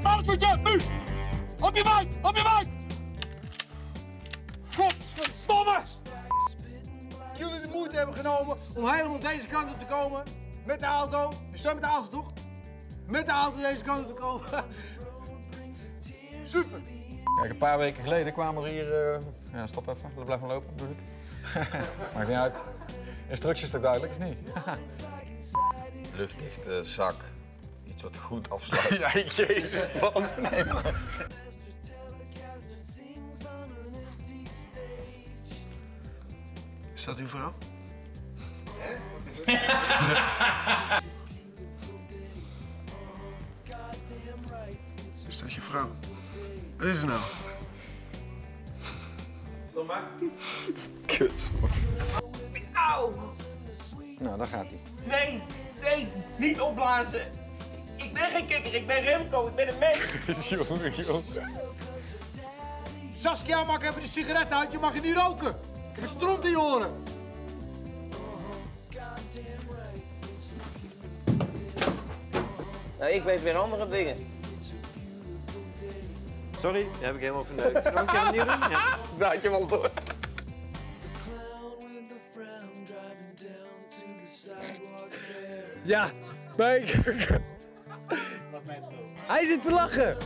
snel, nu! Op je buik, op je buik! Godverdomme! Jullie de moeite hebben genomen om helemaal deze kant op te komen. Met de auto. Je staat met de auto toch? Met de auto deze kant op te komen. Super. Kijk, een paar weken geleden kwamen er hier... eh, Ja, stop even. Blijf maar lopen, bedoel ik. Maakt niet uit. Instructies toch duidelijk, of niet? Luchtdichte zak. Iets wat goed afsluit. Ja, jezus, man. Nee, maar... Is dat uw vrouw? Is dat je vrouw? Wat is er nou? Kut. Auw! Nou, daar gaat hij. Nee, nee, niet opblazen. Ik ben geen kikker, ik ben Remco, ik ben een mens. jongen, jongen. Saskia, maak even de sigaret uit. Je mag je niet roken. Ik heb een stront in je oren. Nou, ik weet weer andere dingen. Sorry, die heb ik helemaal verneukt. Keer opnieuw doen? Ja. Dat had je wel door. Ja, ik... Hij zit te lachen.